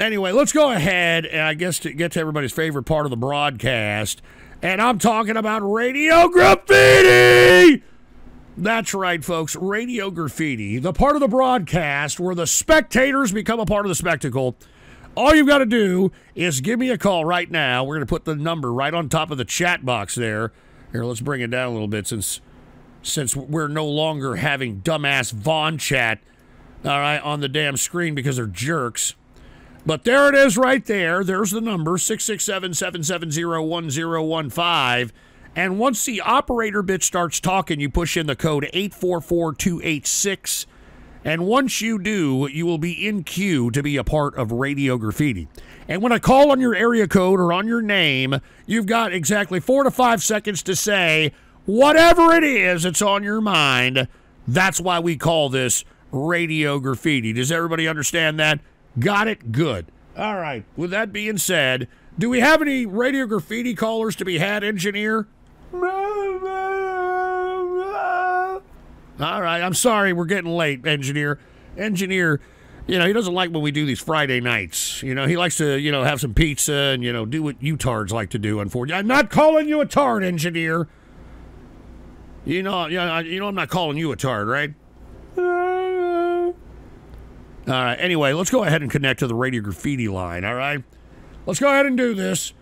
Anyway, let's go ahead and I guess to get to everybody's favorite part of the broadcast. And I'm talking about radio graffiti. That's right, folks. Radio graffiti, the part of the broadcast where the spectators become a part of the spectacle. All you've got to do is give me a call right now. We're going to put the number right on top of the chat box there. Here, let's bring it down a little bit since since we're no longer having dumbass Vaughn chat all right on the damn screen because they're jerks. But there it is right there. There's the number 667 770 1015. And once the operator bit starts talking, you push in the code 844 286. And once you do, you will be in queue to be a part of Radio Graffiti. And when I call on your area code or on your name, you've got exactly four to five seconds to say whatever it is that's on your mind. That's why we call this Radio Graffiti. Does everybody understand that? Got it? Good. All right. With that being said, do we have any Radio Graffiti callers to be had, engineer? All right. I'm sorry. We're getting late, engineer. Engineer, you know, he doesn't like when we do these Friday nights. You know, he likes to, you know, have some pizza and, you know, do what you tards like to do, unfortunately. I'm not calling you a tard, engineer. You know, you know, I'm not calling you a tard, right? All right. Anyway, let's go ahead and connect to the Radio Graffiti line. All right. Let's go ahead and do this.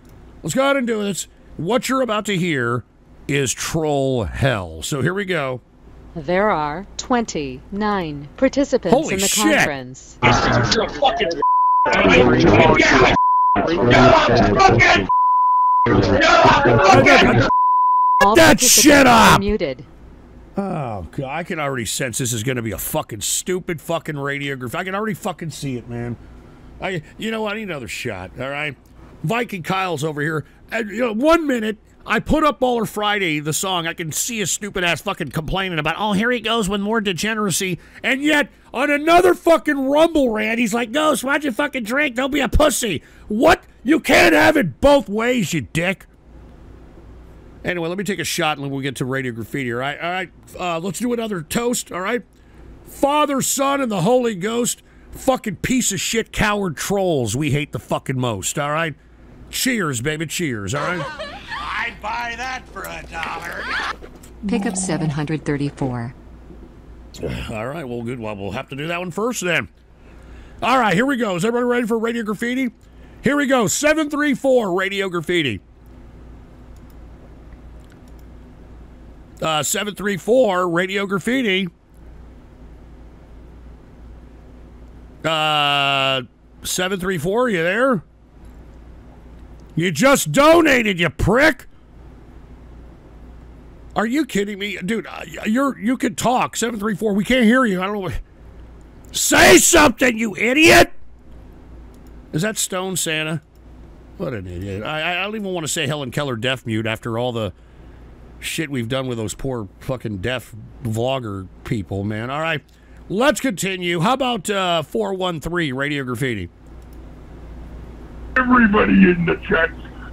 Let's go ahead and do this. What you're about to hear is troll hell. So here we go. There are 29 participants Holy in the shit. conference. All that participants shit are up! Muted. Oh, God. I can already sense this is going to be a fucking stupid fucking radio graffiti. I can already fucking see it, man. I, you know, what? I need another shot. All right, Viking Kyle's over here. And, you know, one minute I put up Baller Friday, the song. I can see his stupid ass fucking complaining about. Oh, here he goes with more degeneracy. And yet on another fucking rumble rant, he's like, "Ghost, why'd you fucking drink? Don't be a pussy." What? You can't have it both ways, you dick. Anyway, let me take a shot and then we'll get to Radio Graffiti, all right? All right, uh, let's do another toast, all right? Father, Son, and the Holy Ghost, fucking piece of shit coward trolls we hate the fucking most, all right? Cheers, baby, cheers, all right? I'd buy that for a dollar. Pickup 734. All right, well, good. Well, we'll have to do that one first then. All right, here we go. Is everybody ready for Radio Graffiti? Here we go. 734 Radio Graffiti. Uh, 734 Radio Graffiti. Uh, 734, you there? You just donated, you prick. Are you kidding me, dude? uh, You're you could talk seven three four. We can't hear you. I don't know. Say something, you idiot! Is that Stone Santa? What an idiot! I I don't even want to say Helen Keller deaf mute after all the shit we've done with those poor fucking deaf vlogger people, man. All right, let's continue. How about uh, four one three Radio Graffiti? Everybody in the chat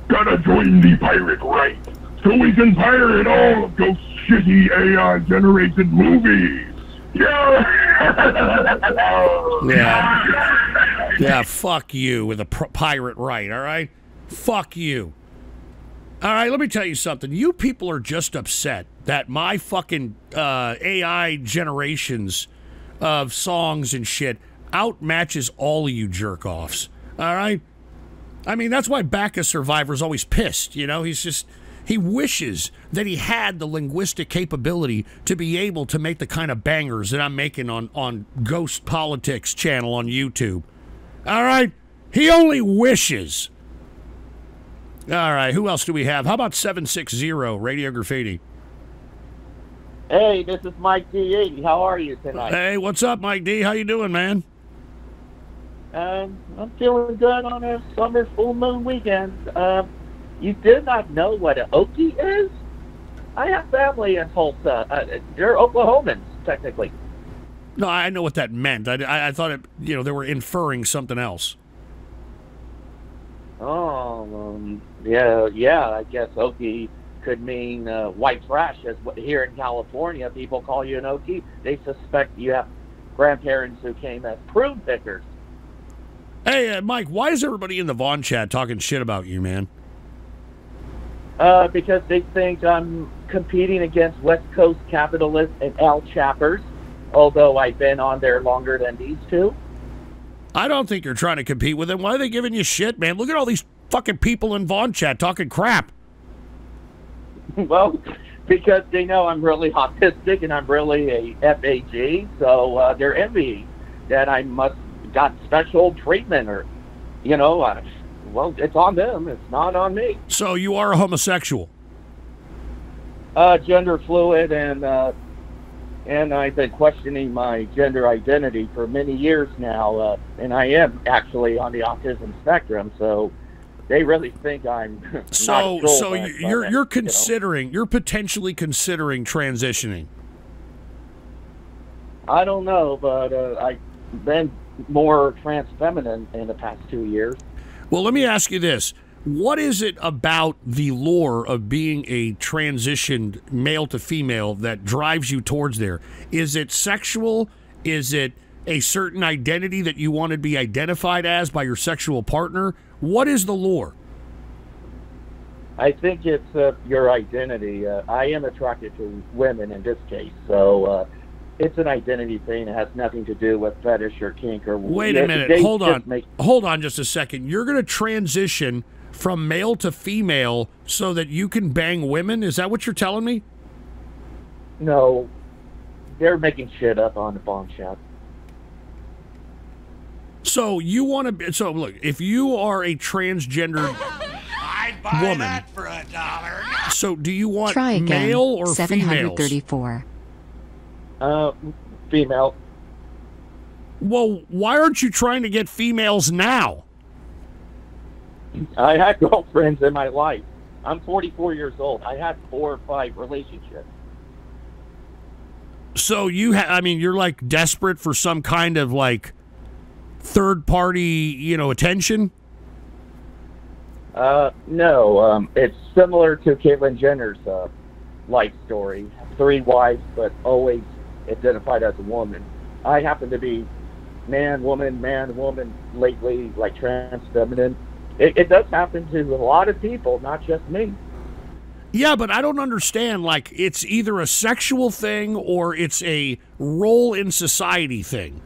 gotta join the pirate right so we can pirate all of those shitty AI generated movies. Yeah. Yeah. Yeah, fuck you with a pr- pirate right, all right? Fuck you. All right, let me tell you something. You people are just upset that my fucking uh, AI generations of songs and shit outmatches all of you jerk offs. All right? I mean, that's why Bacchus Survivor's always pissed. You know, he's just he wishes that he had the linguistic capability to be able to make the kind of bangers that I'm making on on Ghost Politics channel on YouTube. All right, he only wishes. All right, who else do we have? How about seven six zero Radio Graffiti? Hey, this is Mike D80. How are you tonight? Hey, what's up, Mike D? How you doing, man? Um, I'm feeling good on a summer full moon weekend. Um, you did not know what an Okie is? I have family in Tulsa. Uh, they're Oklahomans, technically. No, I know what that meant. I, I, I thought it. You know, they were inferring something else. Oh, um, yeah, yeah. I guess Okie could mean uh, white trash. As what here in California, people call you an Okie. They suspect you have grandparents who came as prune pickers. Hey, uh, Mike, why is everybody in the Vaughn chat talking shit about you, man? Uh, because they think I'm competing against West Coast capitalists and Al Chappers, although I've been on there longer than these two. I don't think you're trying to compete with them. Why are they giving you shit, man? Look at all these fucking people in Vaughn chat talking crap. well, because they know I'm really autistic and I'm really a FAG, so uh, they're envying that I must got special treatment or, you know, uh, well, it's on them. It's not on me. So you are a homosexual. Uh, gender fluid and uh, and I've been questioning my gender identity for many years now, uh, and I am actually on the autism spectrum. So they really think I'm. So so you're you're you know. considering you're potentially considering transitioning. I don't know, but uh, I've been more trans feminine in the past two years. Well, let me ask you this. What is it about the lore of being a transitioned male to female that drives you towards there? Is it sexual? Is it a certain identity that you want to be identified as by your sexual partner? What is the lore? I think it's uh, your identity. Uh, I am attracted to women in this case, so uh, it's an identity thing. It has nothing to do with fetish or kink or. Wait a minute. Hold on. make- Hold on just a second. You're going to transition from male to female so that you can bang women? Is that what you're telling me? no, they're making shit up on the bomb shop. So you want to be so look, if you are a transgender buy Woman. that for a dollar. so do you want Try again. male or females? 734. Uh, female. Well, why aren't you trying to get females now? I had girlfriends in my life. I'm 44 years old. I had four or five relationships. So you ha- I mean you're like desperate for some kind of like third party, you know, attention? Uh, no, um, it's similar to Caitlyn Jenner's uh, life story. Three wives, but always identified as a woman. I happen to be man, woman, man, woman lately, like trans feminine. It, it does happen to a lot of people, not just me. Yeah, but I don't understand. Like, it's either a sexual thing or it's a role in society thing.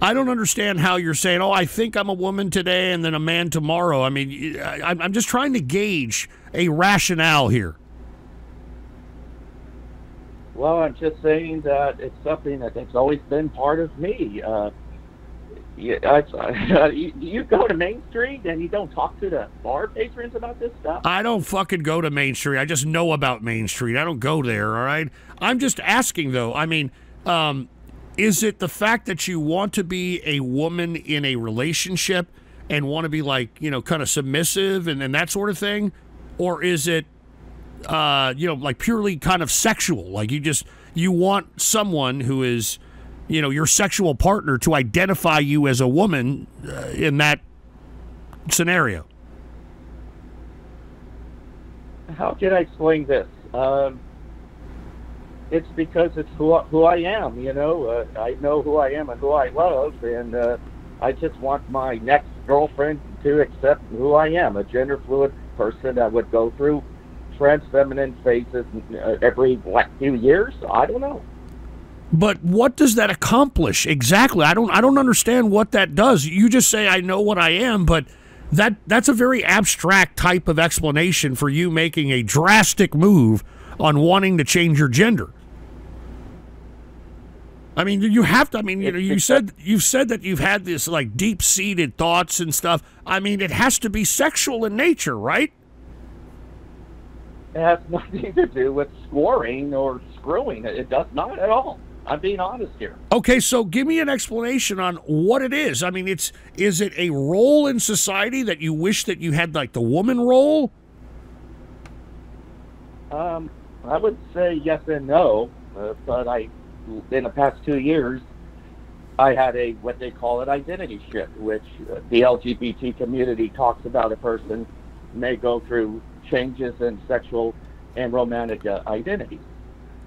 I don't understand how you're saying, oh, I think I'm a woman today and then a man tomorrow. I mean, I- I'm I'm just trying to gauge a rationale here. Well, I'm just saying that it's something that has always been part of me. Uh, you, I, you, you go to Main Street and you don't talk to the bar patrons about this stuff. I don't fucking go to Main Street. I just know about Main Street. I don't go there, all right? I'm just asking, though. I mean, um, is it the fact that you want to be a woman in a relationship and want to be, like, you know, kind of submissive and, and that sort of thing? Or is it, uh, you know, like purely kind of sexual? Like you just, you want someone who is, you know, your sexual partner to identify you as a woman uh, in that scenario? How can I explain this? Um, it's because it's who I- who I am. You know, uh, I know who I am and who I love, and uh, I just want my next girlfriend to accept who I am, a gender fluid person that would go through trans feminine phases uh, every like few years. I don't know. But what does that accomplish exactly? I don't I don't understand what that does. You just say I know what I am, but that that's a very abstract type of explanation for you making a drastic move on wanting to change your gender. I mean, you have to. I mean, you know, you said you've said that you've had this like deep-seated thoughts and stuff. I mean, it has to be sexual in nature, right? It has nothing to do with scoring or screwing. It it does not at all. I'm being honest here. Okay, so give me an explanation on what it is. I mean, it's is it a role in society that you wish that you had like the woman role? Um, I would say yes and no, uh, but I, in the past two years, I had a what they call an identity shift, which uh, the LGBT community talks about. A person may go through changes in sexual and romantic uh, identity.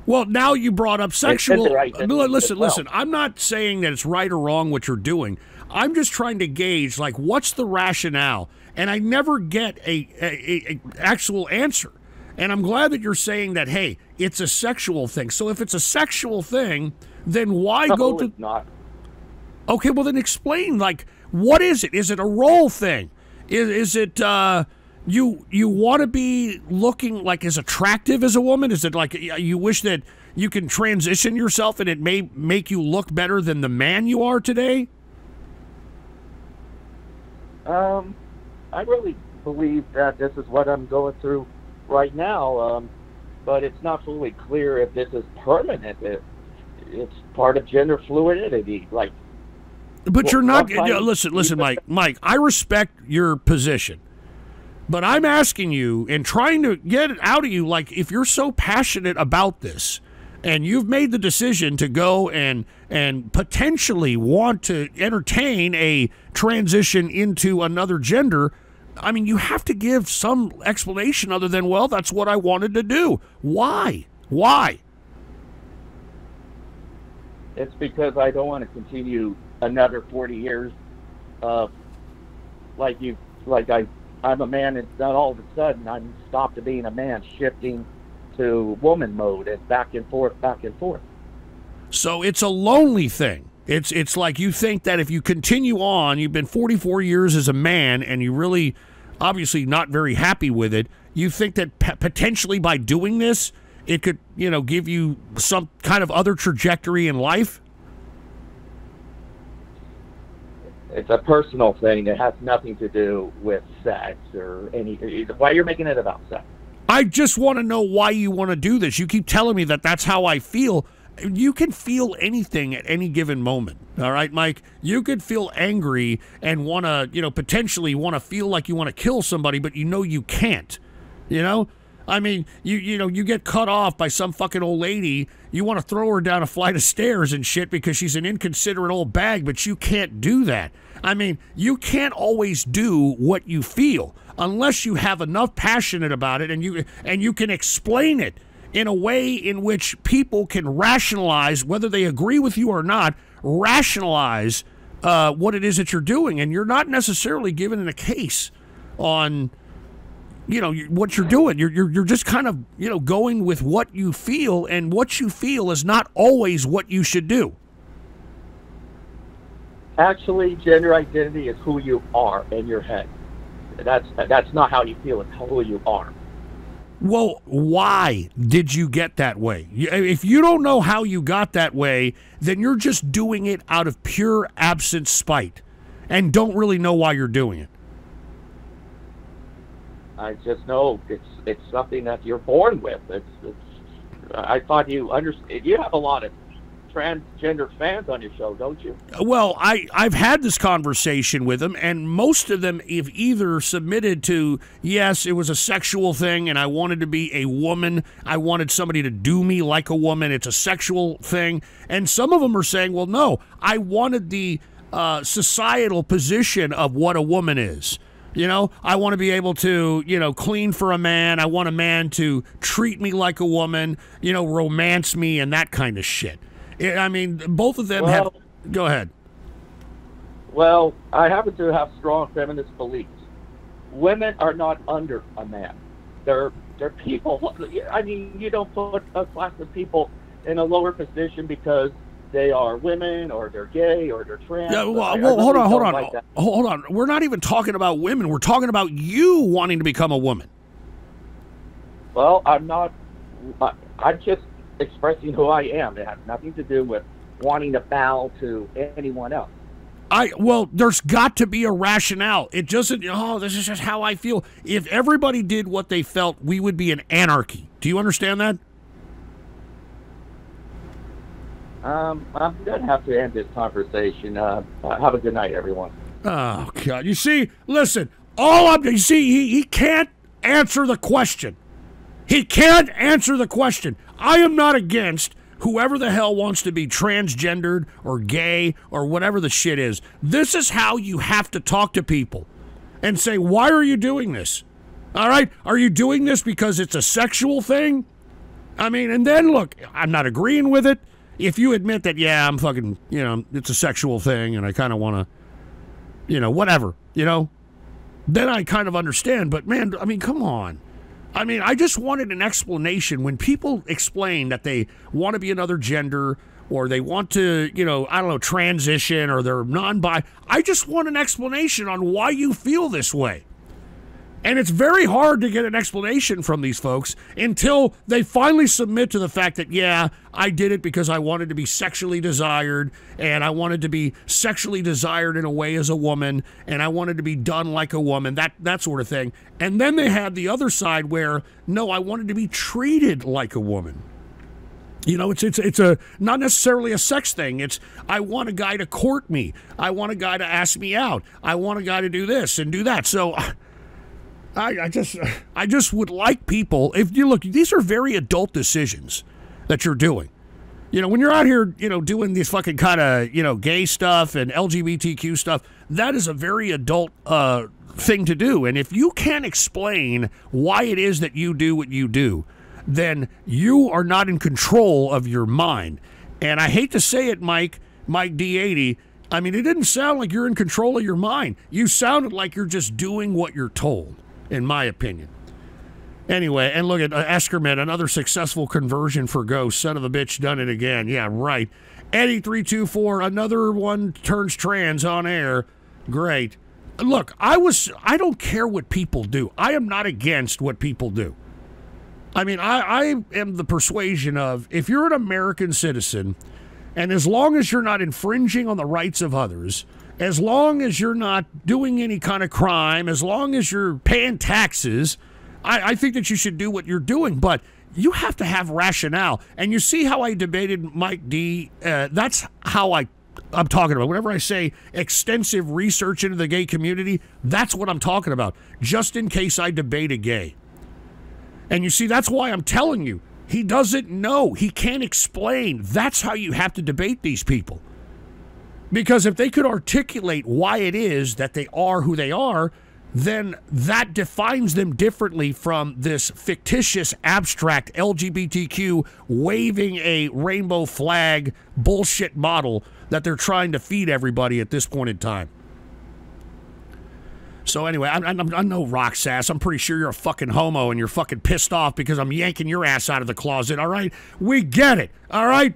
Well, now you brought up sexual. Li- Listen, well. listen. I'm not saying that it's right or wrong what you're doing. I'm just trying to gauge, like, what's the rationale? And I never get a, a, a, actual answer. And I'm glad that you're saying that. Hey, it's a sexual thing. So if it's a sexual thing, then why go to? it's not. Okay, well then explain. Like, what is it? Is it a role thing? Is, is it uh, you you want to be looking like as attractive as a woman? Is it like you wish that you can transition yourself and it may make you look better than the man you are today? Um, I really believe that this is what I'm going through right now, um, but it's not fully clear if this is permanent. It, it's part of gender fluidity. Like, But Well, you're not. Listen, listen, Mike. Mike, I respect your position, but I'm asking you and trying to get it out of you. Like, if you're so passionate about this, and you've made the decision to go and and potentially want to entertain a transition into another gender. I mean, you have to give some explanation other than, well, that's what I wanted to do. Why? Why? it's because I don't want to continue another 40 years of like you, like I, I'm a man, and then all of a sudden I'm stopped to being a man, shifting to woman mode and back and forth, back and forth. So it's a lonely thing. It's it's like you think that if you continue on, you've been 44 years as a man and you really obviously not very happy with it, you think that potentially by doing this it could, you know, give you some kind of other trajectory in life? It's a personal thing. It has nothing to do with sex or any. Why you're making it about sex? I just want to know why you want to do this. You keep telling me that that's how I feel. You can feel anything at any given moment. All right, Mike. You could feel angry and want to, you know, potentially want to feel like you want to kill somebody, but you know you can't. You know? I mean, you you know, you get cut off by some fucking old lady. You want to throw her down a flight of stairs and shit because she's an inconsiderate old bag, but you can't do that. I mean, you can't always do what you feel unless you have enough passionate about it and you and you can explain it in a way in which people can rationalize whether they agree with you or not, rationalize uh, what it is that you're doing, and you're not necessarily given a case on you know what you're doing. You're, you're you're just kind of you know going with what you feel, and what you feel is not always what you should do. Actually, gender identity is who you are in your head. That's that's not how you feel. It's who you are. Well, why did you get that way? If you don't know how you got that way, then you're just doing it out of pure absent spite, and don't really know why you're doing it. I just know it's it's something that you're born with. It's, it's I thought you understand. You have a lot of transgender fans on your show, don't you? Well, I, I've had this conversation with them, and most of them have either submitted to, yes, it was a sexual thing, and I wanted to be a woman. I wanted somebody to do me like a woman. It's a sexual thing. And some of them are saying, well, no, I wanted the uh, societal position of what a woman is. You know, I want to be able to, you know, clean for a man. I want a man to treat me like a woman, you know, romance me and that kind of shit. I mean, both of them Well- have. Go ahead. Well, I happen to have strong feminist beliefs. Women are not under a man. They're they're people. I mean, you don't put a class of people in a lower position because they are women or they're gay or they're trans. Yeah, I- well, I well, hold on, hold on, like hold on. We're not even talking about women. We're talking about you wanting to become a woman. Well, I'm not. I- I'm just expressing who I am. It has nothing to do with wanting to bow to anyone else. I well, there's got to be a rationale. It doesn't. Oh, this is just how I feel. If everybody did what they felt, we would be an anarchy. Do you understand that? Um, I'm going to have to end this conversation. Uh, have a good night, everyone. Oh God! You see, listen. All I'm. You see, he, he can't answer the question. He can't answer the question. I am not against whoever the hell wants to be transgendered or gay or whatever the shit is. This is how you have to talk to people and say, why are you doing this? All right? Are you doing this because it's a sexual thing? I mean, and then look, I'm not agreeing with it. If you admit that, yeah, I'm fucking, you know, it's a sexual thing and I kind of want to, you know, whatever, you know, then I kind of understand. But man, I mean, come on. I mean, I just wanted an explanation when people explain that they want to be another gender or they want to, you know, I don't know, transition or they're non bi. I just want an explanation on why you feel this way. And it's very hard to get an explanation from these folks until they finally submit to the fact that, yeah, I did it because I wanted to be sexually desired and I wanted to be sexually desired in a way as a woman and I wanted to be done like a woman, that, that sort of thing. And then they had the other side where, no, I wanted to be treated like a woman. You know, it's it's it's a not necessarily a sex thing. It's I want a guy to court me. I want a guy to ask me out. I want a guy to do this and do that. So I, I just I just would like people if you look these are very adult decisions that you're doing. You know, when you're out here, you know, doing these fucking kind of, you know, gay stuff and LGBTQ stuff, that is a very adult uh, thing to do. And if you can't explain why it is that you do what you do, then you are not in control of your mind. And I hate to say it, Mike, Mike D80. I mean, it didn't sound like you're in control of your mind. You sounded like you're just doing what you're told in my opinion. Anyway, and look at uh, Eskerman, another successful conversion for Ghost. Son of a bitch, done it again. Yeah, right. Eddie324, another one turns trans on air. Great. Look, I was, I don't care what people do. I am not against what people do. I mean, I, I am the persuasion of if you're an American citizen, and as long as you're not infringing on the rights of others, as long as you're not doing any kind of crime, as long as you're paying taxes, I, I think that you should do what you're doing. But you have to have rationale. And you see how I debated Mike D. Uh, that's how I I'm talking about. Whenever I say extensive research into the gay community, that's what I'm talking about. Just in case I debate a gay. And you see, that's why I'm telling you. He doesn't know. He can't explain. That's how you have to debate these people. Because if they could articulate why it is that they are who they are, then that defines them differently from this fictitious, abstract LGBTQ waving a rainbow flag bullshit model that they're trying to feed everybody at this point in time. So anyway, I'm, I'm, I'm no rock sass. I'm pretty sure you're a fucking homo and you're fucking pissed off because I'm yanking your ass out of the closet. All right, we get it. All right,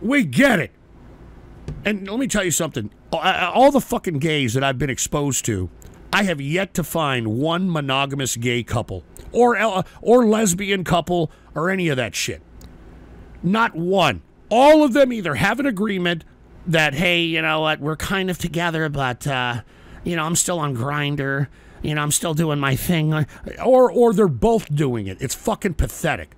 we get it. And let me tell you something. All the fucking gays that I've been exposed to, I have yet to find one monogamous gay couple or uh, or lesbian couple or any of that shit. Not one. All of them either have an agreement that hey, you know what, we're kind of together, but uh, you know, I'm still on Grindr. You know, I'm still doing my thing, or or they're both doing it. It's fucking pathetic.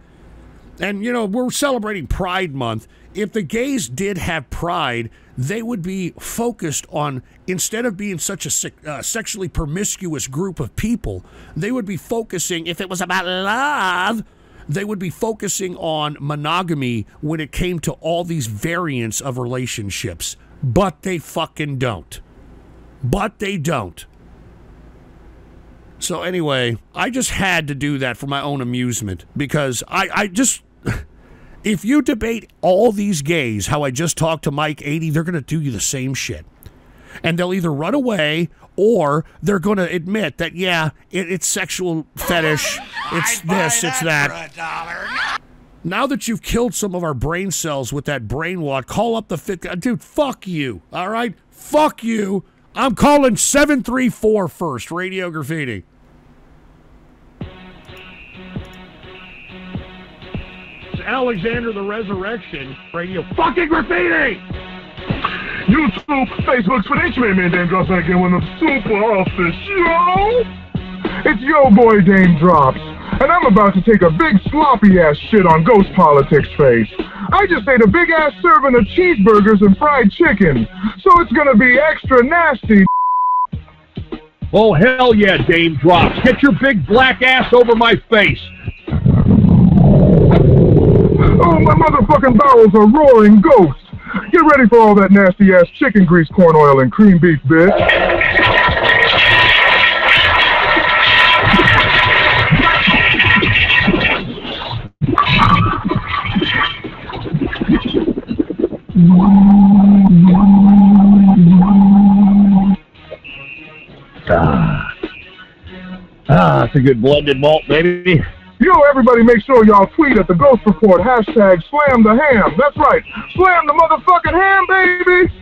And you know, we're celebrating Pride Month. If the gays did have pride, they would be focused on instead of being such a uh, sexually promiscuous group of people, they would be focusing if it was about love, they would be focusing on monogamy when it came to all these variants of relationships. But they fucking don't. But they don't. So anyway, I just had to do that for my own amusement because I, I just if you debate all these gays, how I just talked to Mike 80, they're going to do you the same shit. And they'll either run away or they're going to admit that, yeah, it, it's sexual fetish, it's this, it's that. Now that you've killed some of our brain cells with that brain call up the fit. Uh, dude, fuck you, all right? Fuck you. I'm calling 734 first, Radio Graffiti. Alexander the Resurrection Radio fucking graffiti! YouTube, Facebook, Twitch, man, man, Dame Drops back in with a super office, show. It's yo boy Dame Drops, and I'm about to take a big sloppy ass shit on Ghost Politics face. I just ate a big ass serving of cheeseburgers and fried chicken, so it's gonna be extra nasty. Oh hell yeah, Dame Drops! Get your big black ass over my face! Oh, my motherfucking bowels are roaring ghosts. Get ready for all that nasty ass chicken grease, corn oil, and cream beef, bitch. Ah. ah, a good blended malt, baby. Yo, everybody make sure y'all tweet at the Ghost Report, hashtag slam the ham. That's right, slam the motherfucking ham, baby!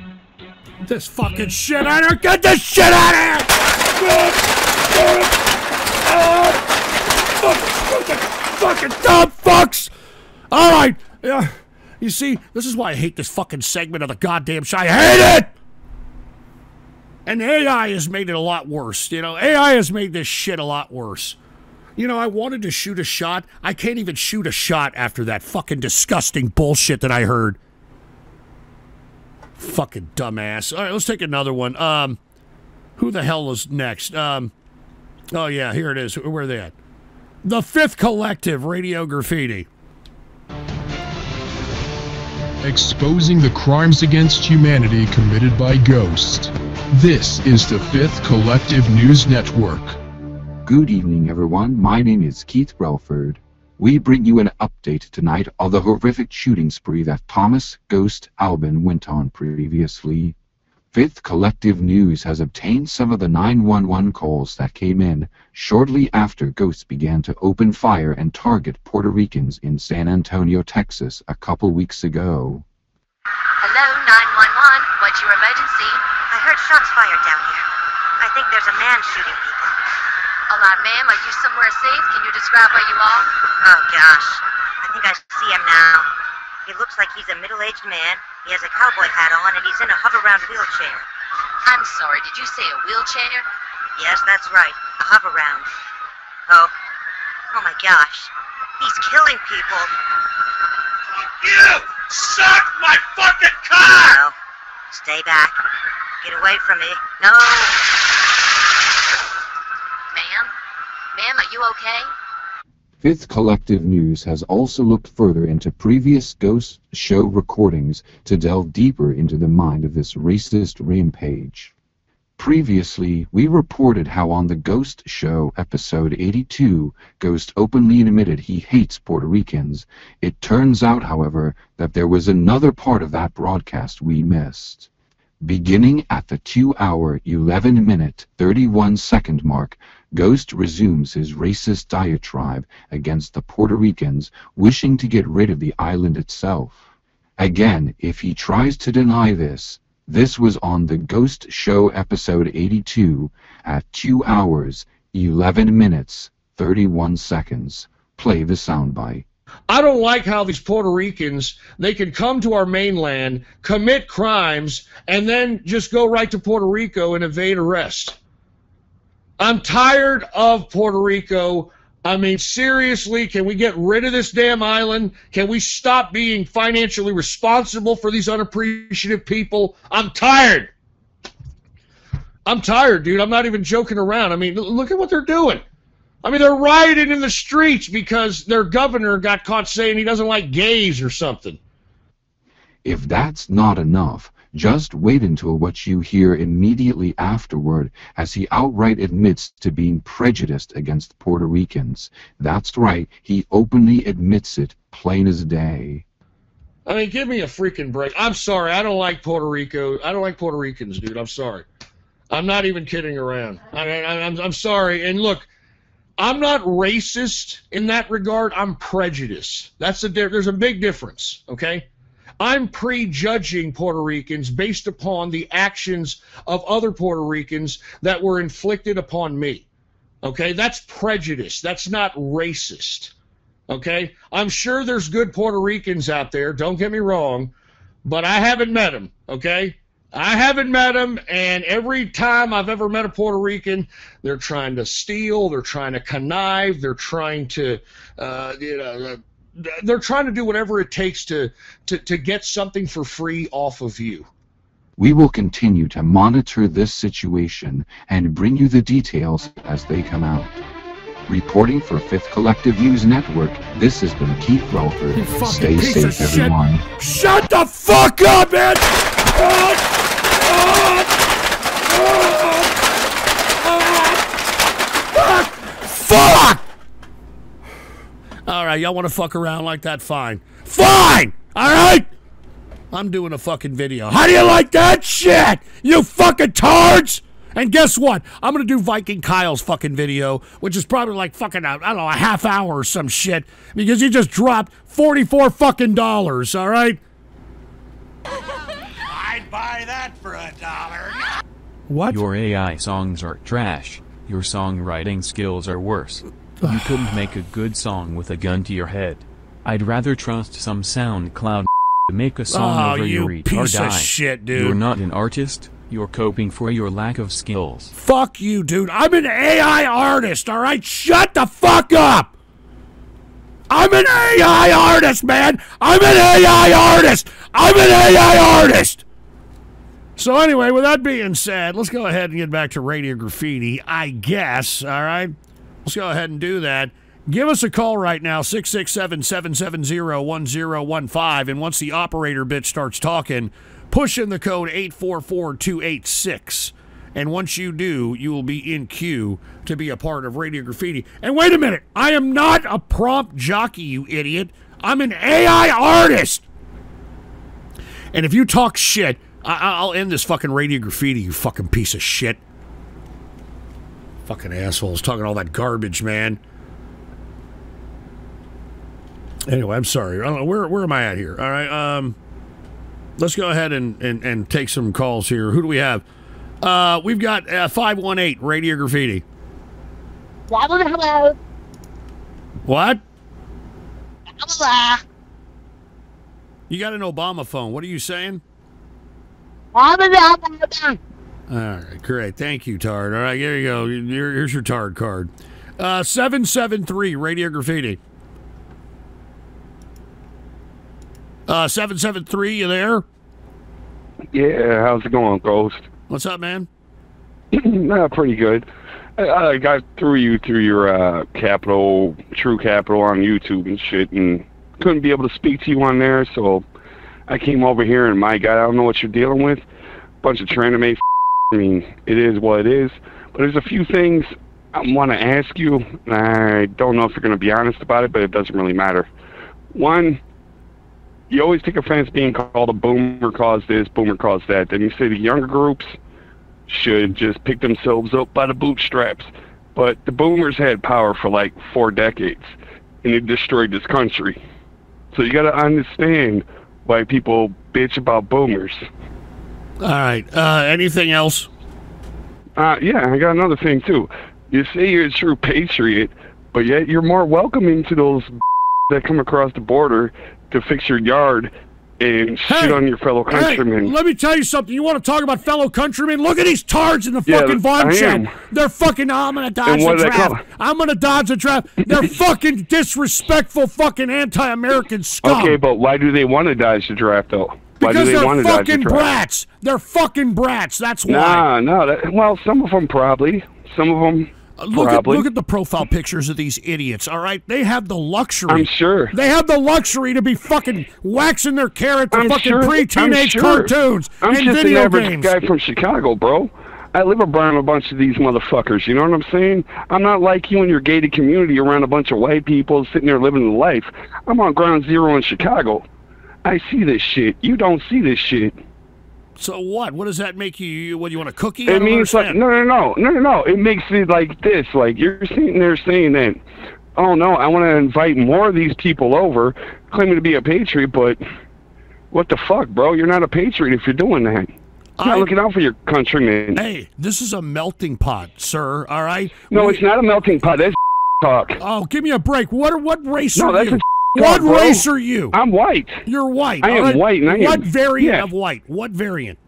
This fucking shit out of here! Get this shit out of here! Ah, fucking, fucking dumb fucks! All right, yeah. You see, this is why I hate this fucking segment of the goddamn show. I hate it. And AI has made it a lot worse. You know, AI has made this shit a lot worse. You know, I wanted to shoot a shot. I can't even shoot a shot after that fucking disgusting bullshit that I heard. Fucking dumbass. All right, let's take another one. Um, who the hell is next? Um, oh yeah, here it is. Where are they at? The Fifth Collective, Radio Graffiti. exposing the crimes against humanity committed by ghosts. This is the Fifth Collective News Network. Good evening, everyone. My name is Keith Relford. We bring you an update tonight of the horrific shooting spree that Thomas Ghost Albin went on previously. Fifth Collective News has obtained some of the 911 calls that came in shortly after Ghost began to open fire and target Puerto Ricans in San Antonio, Texas a couple weeks ago. Hello, 911. What's your emergency? I heard shots fired down here. I think there's a man shooting people. All right, ma'am. Are you somewhere safe? Can you describe where you are? Oh, gosh. I think I see him now. He looks like he's a middle-aged man. He has a cowboy hat on, and he's in a Hoveround wheelchair. I'm sorry, did you say a wheelchair? Yes, that's right. A Hoveround. Oh. Oh, my gosh. He's killing people. You! Suck my fucking cock! No. Stay back. Get away from me. No! Ma'am? Are you okay? Fifth Collective News has also looked further into previous Ghost Show recordings to delve deeper into the mind of this racist rampage. Previously, we reported how on the Ghost Show episode 82, Ghost openly admitted he hates Puerto Ricans. It turns out, however, that there was another part of that broadcast we missed. Beginning at the 2 hour, 11 minute, 31 second mark, Ghost resumes his racist diatribe against the Puerto Ricans wishing to get rid of the island itself. Again, if he tries to deny this, this was on the Ghost Show episode 82 at 2 hours, 11 minutes, 31 seconds. Play the soundbite. I don't like how these Puerto Ricans they can come to our mainland, commit crimes, and then just go right to Puerto Rico and evade arrest. I'm tired of Puerto Rico. I mean, seriously, can we get rid of this damn island? Can we stop being financially responsible for these unappreciative people? I'm tired. I'm tired, dude. I'm not even joking around. I mean, look at what they're doing. I mean, they're rioting in the streets because their governor got caught saying he doesn't like gays or something. If that's not enough, just wait until what you hear immediately afterward as he outright admits to being prejudiced against Puerto Ricans. That's right, he openly admits it, plain as day. I mean, give me a freaking break. I'm sorry, I don't like Puerto Rico. I don't like Puerto Ricans, dude. I'm sorry. I'm not even kidding around. I mean, I'm, I'm sorry. And look, I'm not racist in that regard. I'm prejudiced. That's a there's a big difference. Okay. I'm prejudging Puerto Ricans based upon the actions of other Puerto Ricans that were inflicted upon me. Okay, that's prejudice. That's not racist. Okay, I'm sure there's good Puerto Ricans out there. Don't get me wrong, but I haven't met them. Okay, I haven't met them, and every time I've ever met a Puerto Rican, they're trying to steal, they're trying to connive, they're trying to, uh, you know they're trying to do whatever it takes to, to, to get something for free off of you. We will continue to monitor this situation and bring you the details as they come out. Reporting for Fifth Collective News Network, this has been Keith Relford. Stay safe, everyone. Shit. Shut the fuck up, man! Oh, oh, fuck! Fuck! All right, y'all want to fuck around like that? Fine. Fine! All right? I'm doing a fucking video. How do you like that shit? You fucking tards! And guess what? I'm gonna do Viking Kyle's fucking video, which is probably like fucking I don't know a half hour or some shit because he just dropped forty four fucking dollars. All right. I'd buy that for a dollar. What? Your AI songs are trash. Your songwriting skills are worse. You couldn't make a good song with a gun to your head. I'd rather trust some SoundCloud to make a song Oh, over your you retard piece of die. shit, dude. You're not an artist. You're coping for your lack of skills. Fuck you, dude. I'm an AI artist. All right. Shut the fuck up. I'm an AI artist, man. I'm an AI artist. I'm an AI artist. So anyway, with that being said, let's go ahead and get back to Radio Graffiti, I guess. All right. Let's go ahead and do that. Give us a call right now, 667 770 1015. And once the operator bit starts talking, push in the code 844 286. And once you do, you will be in queue to be a part of Radio Graffiti. And wait a minute, I am not a prompt jockey, you idiot. I'm an AI artist. And if you talk shit, I- I'll end this fucking Radio Graffiti, you fucking piece of shit. Fucking assholes talking all that garbage, man. Anyway, I'm sorry. I don't know, where where am I at here? All right. Um, let's go ahead and, and, and take some calls here. Who do we have? Uh, we've got uh, 518 Radio Graffiti. Hello. What? You got an Obama phone. What are you saying? All right, great. Thank you, Tard. All right, here you go. Here- Here's your Tard card. Uh, 773 Radio Graffiti. Uh, 773, you there? Yeah, how's it going, Ghost? What's up, man? nah, pretty good. I, I got through you through your uh, Capital, True Capital on YouTube and shit, and couldn't be able to speak to you on there, so I came over here and my God, I don't know what you're dealing with. Bunch of Tranimate. I mean, it is what it is. But there's a few things I want to ask you. I don't know if you're going to be honest about it, but it doesn't really matter. One, you always take offense being called a boomer cause this, boomer cause that. Then you say the younger groups should just pick themselves up by the bootstraps. But the boomers had power for like four decades, and it destroyed this country. So you got to understand why people bitch about boomers. All right. Uh, anything else? Uh, yeah, I got another thing too. You say you're a true patriot, but yet you're more welcoming to those that come across the border to fix your yard and shit on your fellow Hey, countrymen. let me tell you something. You want to talk about fellow countrymen? Look at these tards in the Yeah, fucking Vaughn I They're fucking. I'm gonna dodge the draft. I'm gonna dodge the draft. They're fucking disrespectful, fucking anti-American scum. Okay, but why do they want to dodge the draft though? Because they they're want to dodge the fucking brats. They're fucking brats. That's why. Nah, no. That, well, some of them probably. Some of them Uh, Look at, probably. look at the profile pictures of these idiots. All right, they have the luxury. I'm sure. They have the luxury to be fucking waxing their carrot to I'm fucking sure- pre-teenage sure. cartoons I'm and just video an average games. guy from Chicago, bro. I live around a bunch of these motherfuckers. You know what I'm saying? I'm not like you in your gated community around a bunch of white people sitting there living the life. I'm on ground zero in Chicago. I see this shit. You don't see this shit. So what? What does that make you? what do you want a cookie? It means like no, no, no, no, no, no. It makes it like this. Like you're sitting there saying that. Oh no, I want to invite more of these people over, claiming to be a patriot, but what the fuck, bro? You're not a patriot if you're doing that. You're not looking out for your countrymen. Hey, this is a melting pot, sir. All right. No, We- it's not a melting pot. That's talk. Oh, give me a break. What? What race No, are that's you? A What bro. race are you? I'm white. You're white. I am right? white, and I What am- variant yeah. of white? What variant?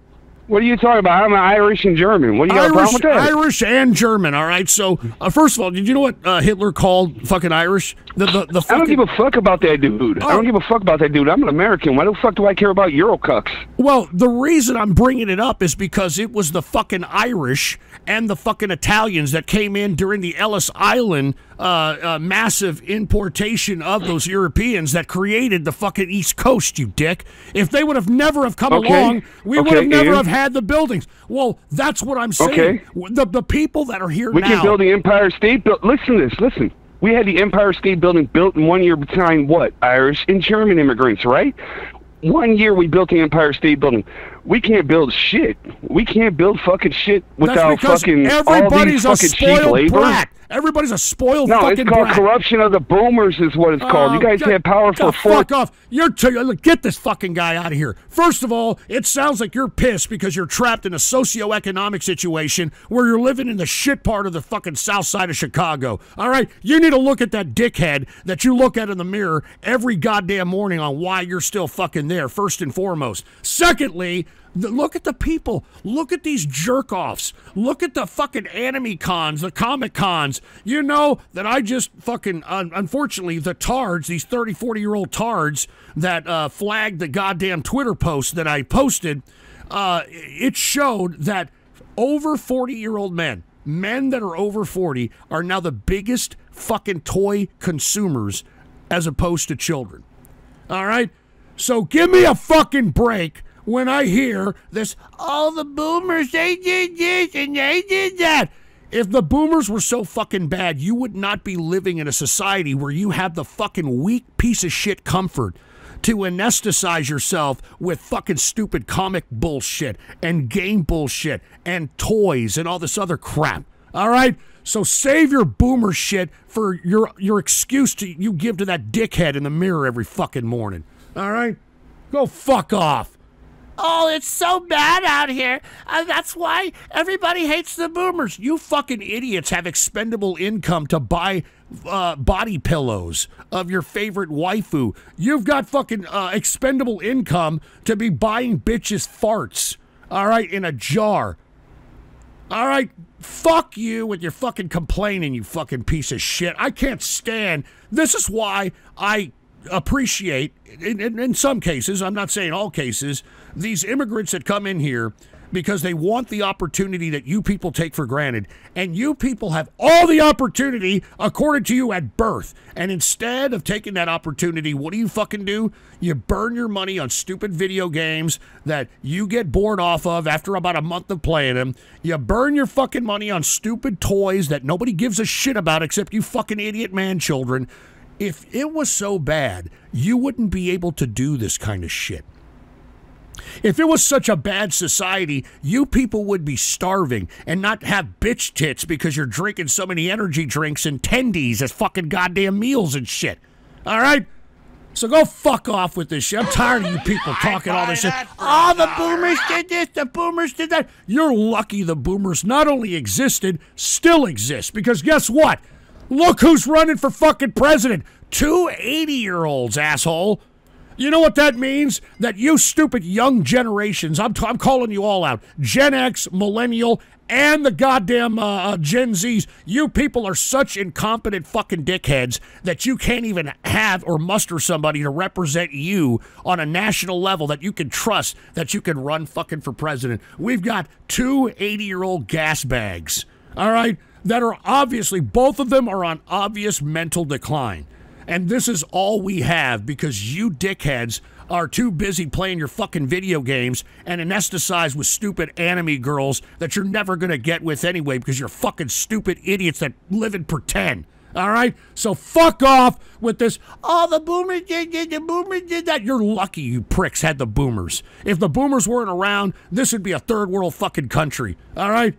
What are you talking about? I'm Irish and German. What do you got a Irish, problem with that? Irish and German. All right. So, uh, first of all, did you know what uh, Hitler called fucking Irish? The the, the I don't give a fuck about that dude. I don't give a fuck about that dude. I'm an American. Why the fuck do I care about Eurocucks? Well, the reason I'm bringing it up is because it was the fucking Irish and the fucking Italians that came in during the Ellis Island uh, uh, massive importation of those Europeans that created the fucking East Coast. You dick! If they would have never have come Okay. along, we would have never and? have had the buildings. Well, that's what I'm saying. Okay. The the people that are here We now. can build the Empire State Building. Listen to this. Listen. We had the Empire State Building built in one year behind what? Irish and German immigrants, right? one year we built the Empire State Building. We can't build shit. We can't build fucking shit without fucking all everybody's these a fucking cheap labor. brat. Everybody's a spoiled No, fucking it's called brat. corruption of the boomers, is what it's oh, called. You Oh, guys get- had power for four. fuck off. You're t- look, get this fucking guy out of here. First of all, it sounds like you're pissed because you're trapped in a socioeconomic situation where you're living in the shit part of the fucking south side of Chicago. All right, you need to look at that dickhead that you look at in the mirror every goddamn morning on why you're still fucking there. First and foremost. Secondly. Look at the people. Look at these jerk offs. Look at the fucking anime cons, the comic cons. You know that I just fucking, un- unfortunately, the tards, these 30, 40 year old tards that uh, flagged the goddamn Twitter post that I posted, uh, it showed that over 40 year old men, men that are over 40, are now the biggest fucking toy consumers as opposed to children. All right? So give me a fucking break when I hear this, all the boomers, they did this and they did that. If the boomers were so fucking bad, you would not be living in a society where you have the fucking weak piece of shit comfort to anesthetize yourself with fucking stupid comic bullshit and game bullshit and toys and all this other crap. All right? So save your boomer shit for your your excuse to you give to that dickhead in the mirror every fucking morning. All right? Go fuck off. Oh, it's so bad out here. Uh, that's why everybody hates the boomers. You fucking idiots have expendable income to buy uh, body pillows of your favorite waifu. You've got fucking uh, expendable income to be buying bitches' farts, all right, in a jar. All right, fuck you with your fucking complaining, you fucking piece of shit. I can't stand. This is why I appreciate, in, in, in some cases, I'm not saying all cases, these immigrants that come in here because they want the opportunity that you people take for granted. And you people have all the opportunity according to you at birth. And instead of taking that opportunity, what do you fucking do? You burn your money on stupid video games that you get bored off of after about a month of playing them. You burn your fucking money on stupid toys that nobody gives a shit about except you fucking idiot man children. If it was so bad, you wouldn't be able to do this kind of shit. If it was such a bad society, you people would be starving and not have bitch tits because you're drinking so many energy drinks and tendies as fucking goddamn meals and shit. All right? So go fuck off with this shit. I'm tired of you people talking all this shit. Oh, the boomers did this, the boomers did that. You're lucky the boomers not only existed, still exist. Because guess what? Look who's running for fucking president. Two 80 year olds, asshole. You know what that means? That you stupid young generations, I'm, I'm calling you all out Gen X, Millennial, and the goddamn uh, uh, Gen Zs, you people are such incompetent fucking dickheads that you can't even have or muster somebody to represent you on a national level that you can trust that you can run fucking for president. We've got two 80 year old gas bags, all right, that are obviously, both of them are on obvious mental decline. And this is all we have because you dickheads are too busy playing your fucking video games and anesthetized with stupid anime girls that you're never going to get with anyway because you're fucking stupid idiots that live and pretend. All right? So fuck off with this. Oh, the boomers did, did the boomers did that. You're lucky you pricks had the boomers. If the boomers weren't around, this would be a third world fucking country. All right?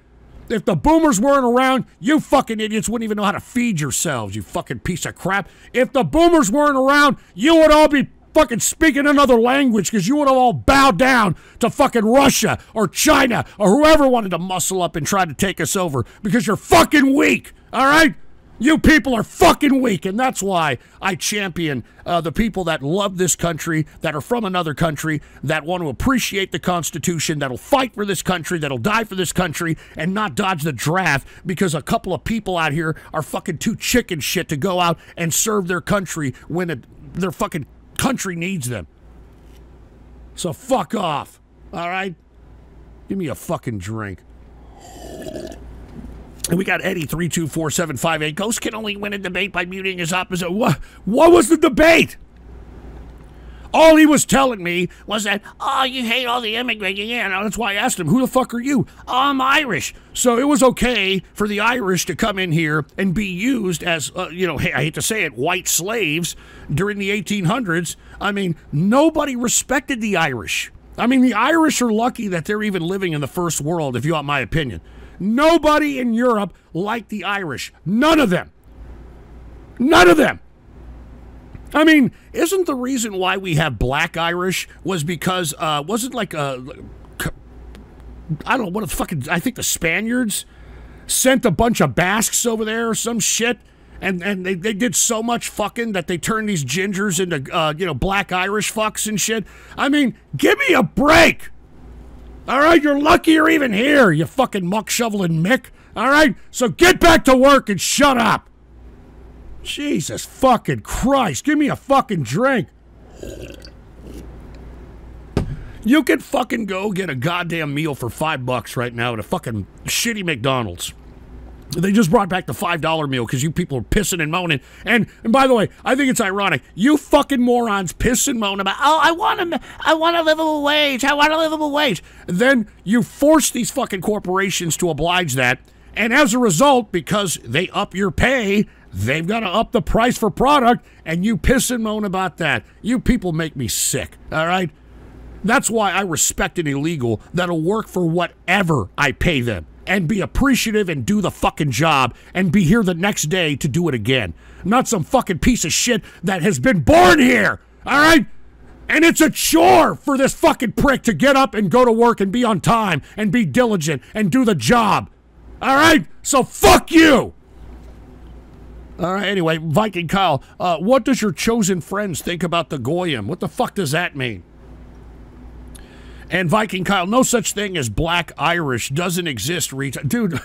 If the boomers weren't around, you fucking idiots wouldn't even know how to feed yourselves, you fucking piece of crap. If the boomers weren't around, you would all be fucking speaking another language because you would have all bowed down to fucking Russia or China or whoever wanted to muscle up and try to take us over because you're fucking weak, all right? You people are fucking weak, and that's why I champion uh, the people that love this country, that are from another country, that want to appreciate the Constitution, that'll fight for this country, that'll die for this country, and not dodge the draft because a couple of people out here are fucking too chicken shit to go out and serve their country when it, their fucking country needs them. So fuck off, all right? Give me a fucking drink. And we got Eddie three two four seven five eight. Ghost can only win a debate by muting his opposite. What? What was the debate? All he was telling me was that, oh, you hate all the immigrants. Yeah, that's why I asked him, who the fuck are you? Oh, I'm Irish. So it was okay for the Irish to come in here and be used as, uh, you know, I hate to say it, white slaves during the 1800s. I mean, nobody respected the Irish. I mean, the Irish are lucky that they're even living in the first world, if you want my opinion. Nobody in Europe liked the Irish. None of them. None of them. I mean, isn't the reason why we have black Irish was because uh, wasn't like a I don't know what the fucking I think the Spaniards sent a bunch of Basques over there or some shit. And, and they, they did so much fucking that they turned these gingers into uh, you know black Irish fucks and shit. I mean, give me a break. All right, you're lucky you're even here, you fucking muck shoveling Mick. All right, so get back to work and shut up. Jesus fucking Christ, give me a fucking drink. You can fucking go get a goddamn meal for five bucks right now at a fucking shitty McDonald's. They just brought back the five dollar meal because you people are pissing and moaning. And and by the way, I think it's ironic. You fucking morons piss and moan about. Oh, I want a, I want a livable wage. I want a livable wage. Then you force these fucking corporations to oblige that. And as a result, because they up your pay, they've got to up the price for product, and you piss and moan about that. You people make me sick. All right. That's why I respect an illegal that'll work for whatever I pay them and be appreciative and do the fucking job and be here the next day to do it again. Not some fucking piece of shit that has been born here. All right? And it's a chore for this fucking prick to get up and go to work and be on time and be diligent and do the job. All right? So fuck you. All right, anyway, Viking Kyle, uh, what does your chosen friends think about the Goyim? What the fuck does that mean? And Viking Kyle, no such thing as black Irish doesn't exist. Dude,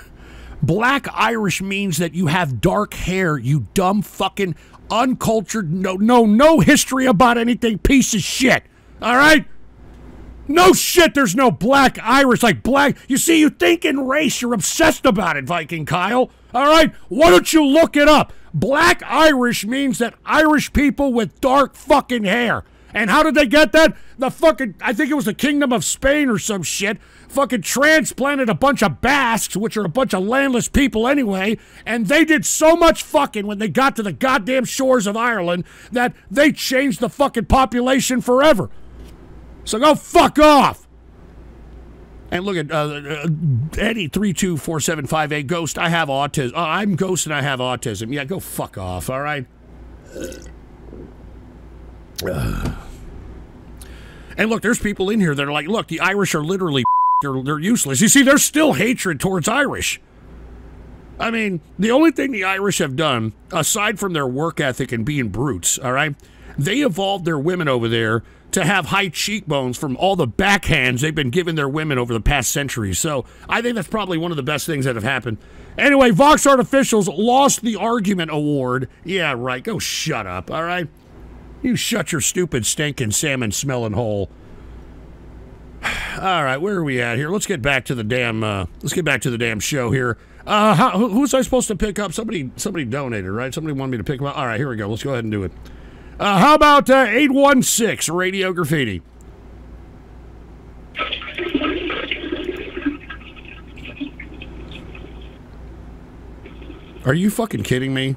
black Irish means that you have dark hair, you dumb fucking uncultured, no, no, no history about anything piece of shit. All right? No shit, there's no black Irish like black. You see, you think in race, you're obsessed about it, Viking Kyle. All right? Why don't you look it up? Black Irish means that Irish people with dark fucking hair. And how did they get that? The fucking, I think it was the Kingdom of Spain or some shit, fucking transplanted a bunch of Basques, which are a bunch of landless people anyway, and they did so much fucking when they got to the goddamn shores of Ireland that they changed the fucking population forever. So go fuck off. And look at uh, uh, Eddie three two four seven five eight Ghost. I have autism. Uh, I'm Ghost and I have autism. Yeah, go fuck off. All right. And look, there's people in here that are like, look, the Irish are literally they're, they're useless. You see, there's still hatred towards Irish. I mean, the only thing the Irish have done, aside from their work ethic and being brutes, all right, they evolved their women over there to have high cheekbones from all the backhands they've been giving their women over the past centuries. So I think that's probably one of the best things that have happened. Anyway, Vox Artificials lost the argument award. Yeah, right. Go shut up, all right? You shut your stupid stinking salmon smelling hole. All right, where are we at here? Let's get back to the damn. Uh, let's get back to the damn show here. Uh, how, who, who's I supposed to pick up? Somebody, somebody donated, right? Somebody wanted me to pick them up. All right, here we go. Let's go ahead and do it. Uh, how about uh, eight one six Radio Graffiti? Are you fucking kidding me?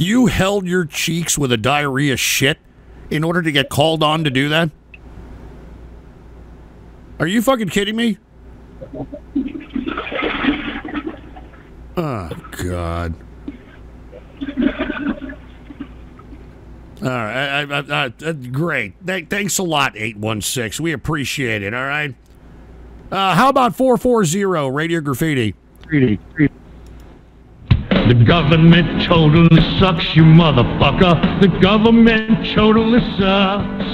You held your cheeks with a diarrhea shit in order to get called on to do that? Are you fucking kidding me? Oh, God. All right, I, I, I, uh, great. Th- thanks a lot, 816. We appreciate it, all right? Uh, how about 440 Radio Graffiti? Graffiti. The government totally sucks, you motherfucker. The government totally sucks.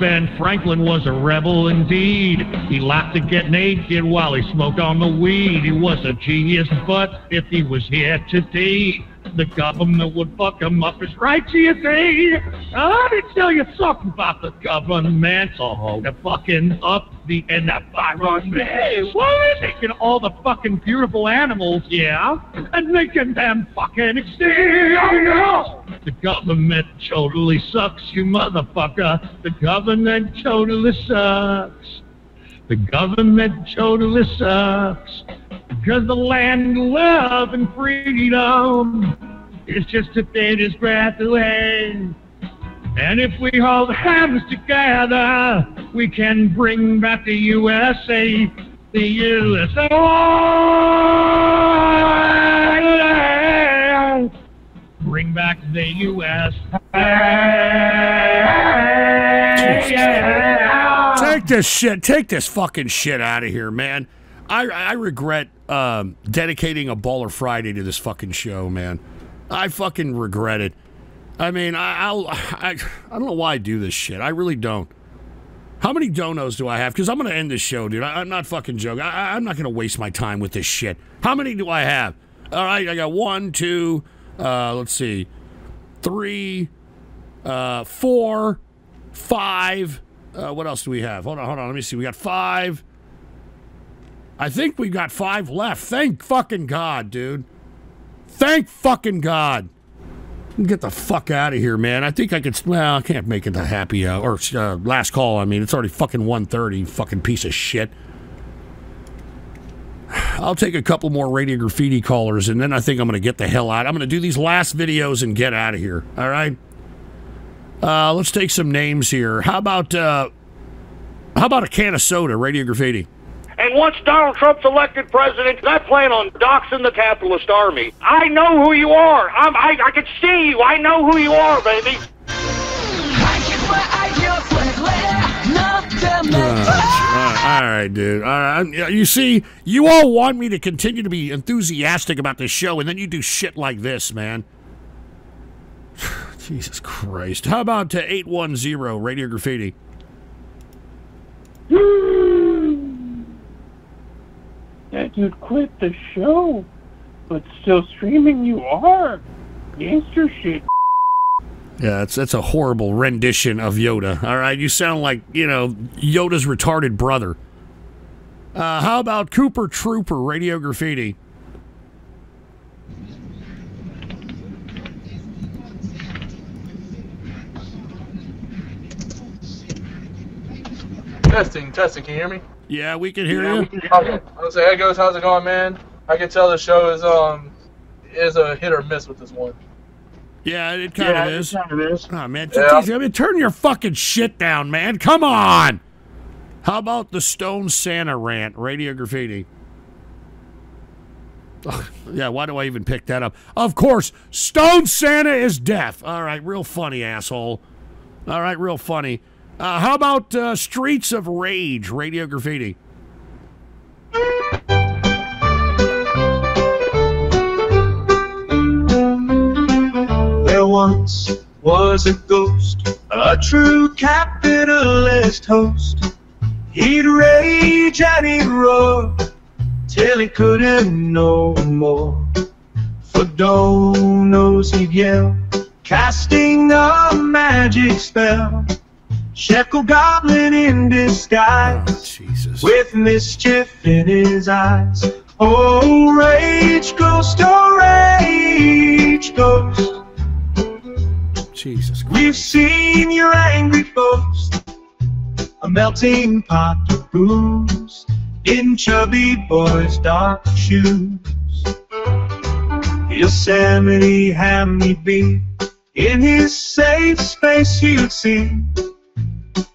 Ben Franklin was a rebel indeed. He liked to get naked while he smoked on the weed. He was a genius, but if he was here today, the government would fuck him up rights, you see. Let me tell you something about the government. Oh, they're fucking up the environment. Hey, what? Taking all the fucking beautiful animals, yeah, and making them fucking extinct. The government totally sucks, you motherfucker. The government totally sucks. The government totally sucks. Because the land of love and freedom is just a faintest breath away. And if we hold hands together, we can bring back the USA, the USA. Bring back the USA. Take this shit. Take this fucking shit out of here, man. I I regret um, dedicating a Baller Friday to this fucking show, man. I fucking regret it. I mean, I, I'll I, I don't know why I do this shit. I really don't. How many donos do I have? Because I'm gonna end this show, dude. I, I'm not fucking joking. I, I'm not gonna waste my time with this shit. How many do I have? All right, I got one, two. Uh, let's see, three, uh, four, five. Uh, what else do we have? Hold on, hold on. Let me see. We got five. I think we got five left. Thank fucking God, dude. Thank fucking God. Get the fuck out of here, man. I think I could. Well, I can't make it to happy hour or uh, last call. I mean, it's already fucking 1.30, Fucking piece of shit. I'll take a couple more radio graffiti callers, and then I think I'm going to get the hell out. I'm going to do these last videos and get out of here. All right. Uh, let's take some names here. How about uh, how about a can of soda? Radio graffiti. And once Donald Trump's elected president, I plan on doxing the capitalist army. I know who you are. I'm, I, I can see you. I know who you are, baby. Uh, all right, dude. All right. I'm- You see, you all want me to continue to be enthusiastic about this show, and then you do shit like this, man. Jesus Christ. How about to 810 Radio Graffiti? That dude quit the show, but still streaming you are. Gangster shit. Yeah, that's that's a horrible rendition of Yoda. All right, you sound like you know Yoda's retarded brother. Uh, how about Cooper Trooper Radio Graffiti? Testing, testing. Can you hear me? Yeah, we can hear you. Okay. I was say, hey, goes. How's it going, man? I can tell the show is um is a hit or miss with this one. Yeah, it kind Yeah, of it is. kind of is. Oh man, Yeah. I mean, turn your fucking shit down, man. Come on. How about the Stone Santa rant, Radio Graffiti? Ugh, yeah, why do I even pick that up? Of course, Stone Santa is deaf. All right, real funny, asshole. All right, real funny. Uh, how about uh, Streets of Rage, Radio Graffiti? There once was a ghost, a true capitalist host. He'd rage and he'd roar till he couldn't no more. For donos he'd yell, casting a magic spell. Shekel goblin in disguise, oh, with mischief in his eyes. Oh, rage ghost, oh, rage ghost. Jesus Christ. We've seen your angry boast, a melting pot of booze in chubby boys' dark shoes. Yosemite ham he'd in his safe space you'd see.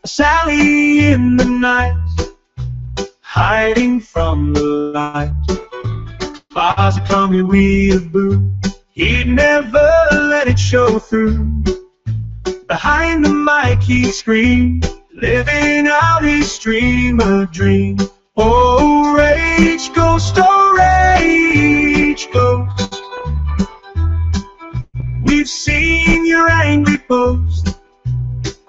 Sally in the night, hiding from the light. Bars are coming with boo, he'd never let it show through. Behind the mic he'd living out his dream, a dream. Oh, rage ghost, oh, rage ghost. We've seen your angry post,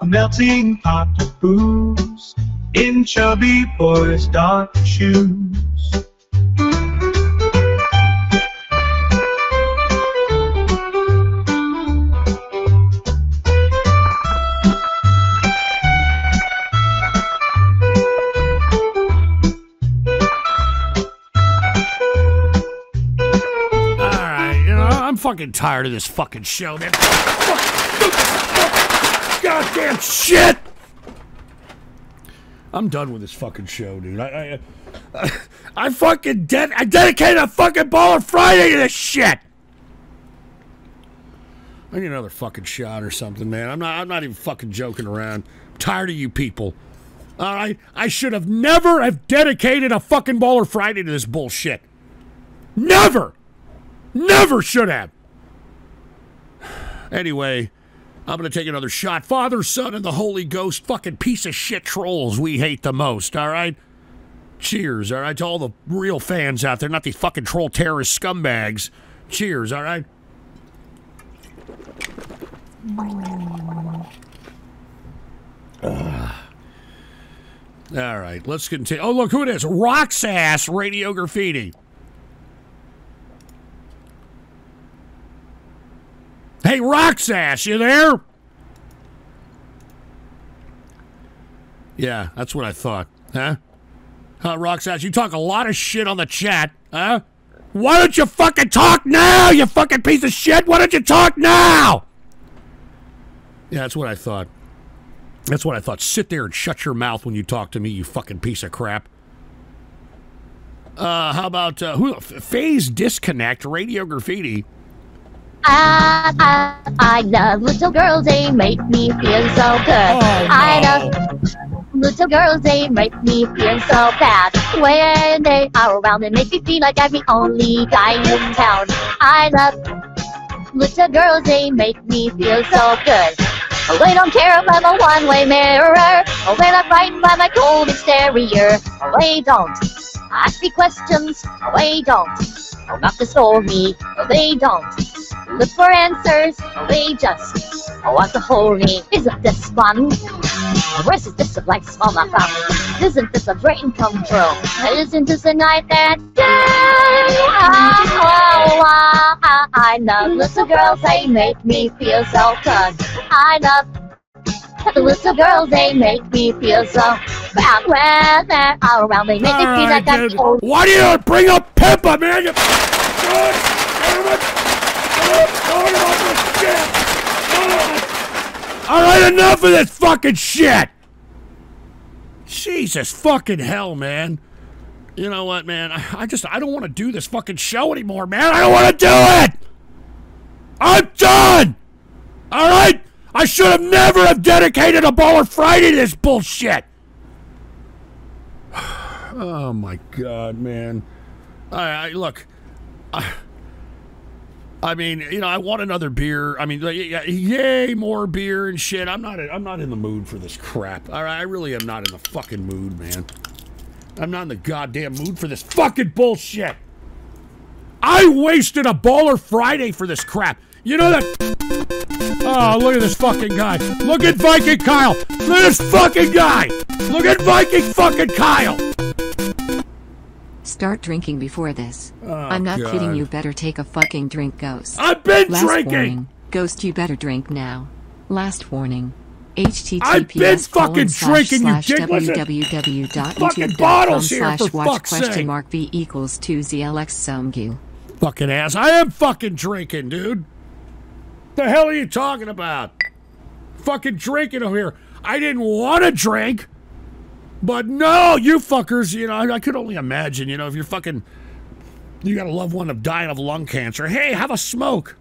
a melting pot of booze in chubby boys' dark shoes. fucking tired of this fucking show, man. Goddamn shit! I'm done with this fucking show, dude. I, I, I, I fucking ded- I dedicated a fucking Baller Friday to this shit. I need another fucking shot or something, man. I'm not. I'm not even fucking joking around. I'm tired of you people. All right, I should have never have dedicated a fucking Baller Friday to this bullshit. Never, never should have. Anyway, I'm gonna take another shot. Father, Son, and the Holy Ghost, fucking piece of shit trolls we hate the most. All right. Cheers, all right, to all the real fans out there, not these fucking troll terrorist scumbags. Cheers, all right. All right, let's continue. Oh, look who it is. Roxass Radio Graffiti. Hey, Roxass, you there? Yeah, that's what I thought. Huh? Huh, Roxass, you talk a lot of shit on the chat, huh? Why don't you fucking talk now, you fucking piece of shit? Why don't you talk now? Yeah, that's what I thought. That's what I thought. Sit there and shut your mouth when you talk to me, you fucking piece of crap. Uh, how about uh, who? Phase disconnect radio graffiti. I, I, I love little girls, they make me feel so good. Oh, I love little girls, they make me feel so bad. When they are around, they make me feel like I'm the only guy in town. I love little girls, they make me feel so good. Oh, they don't care if I'm a one-way mirror. Oh, when I'm frightened by my cold exterior. Oh, they don't ask me questions. Oh, they don't. Not to scold me. They don't look for answers. They just want to hold me. Isn't this fun? Where's this a small my fun? Isn't this a brain control? Isn't this a night that day? Oh, oh, oh, I love little girls. They make me feel so good. I love little girls, they make me feel so when they're all around. They make me feel like I'm cold. Why do you bring up Pippa, man? You God damn it! Stop talking about this shit! All right, enough of this fucking shit. Jesus fucking hell, man. You know what, man? I, I just I don't want to do this fucking show anymore, man. I don't want to do it. I'm done. All right. I should have never have dedicated a Baller Friday to this bullshit. Oh my god, man. I, I look. I, I mean, you know, I want another beer. I mean, like, yay, more beer and shit. I'm not. I'm not in the mood for this crap. I really am not in the fucking mood, man. I'm not in the goddamn mood for this fucking bullshit. I wasted a Baller Friday for this crap. You know that? Oh, look at this fucking guy. Look at Viking Kyle. Look at this fucking guy. Look at Viking fucking Kyle. Start drinking before this. Oh, I'm not kidding you better take a fucking drink, Ghost. I've been Last drinking. Warning. Ghost, you better drink now. Last warning. HTTPS I've been fucking drinking, you slash dick. Fucking www.youtube.com bottles here, slash watch question mark V equals 2 ZLX. Fucking ass. I am fucking drinking, dude. The hell are you talking about? Fucking drinking over here. I didn't want to drink, but no, you fuckers. You know, I, I could only imagine. You know, if you're fucking, you got a loved one of dying of lung cancer. Hey, have a smoke.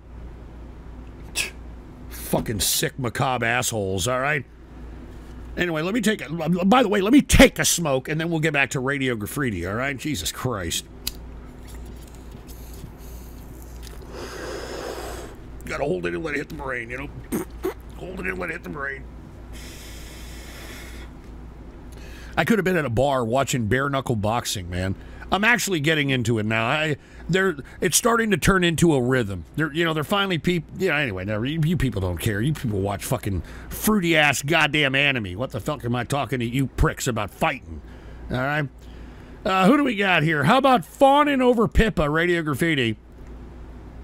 Fucking sick, macabre assholes. All right. Anyway, let me take. A, by the way, let me take a smoke, and then we'll get back to Radio Graffiti. All right. Jesus Christ. Gotta hold it and let it hit the brain, you know? hold it and let it hit the brain. I could have been at a bar watching bare knuckle boxing, man. I'm actually getting into it now. I they're it's starting to turn into a rhythm. They're you know they're finally people. Know anyway. Never you, you people don't care. You people watch fucking fruity ass goddamn anime. What the fuck am I talking to you pricks about fighting? All right. Uh, who do we got here? How about fawning over Pippa? Radio Graffiti.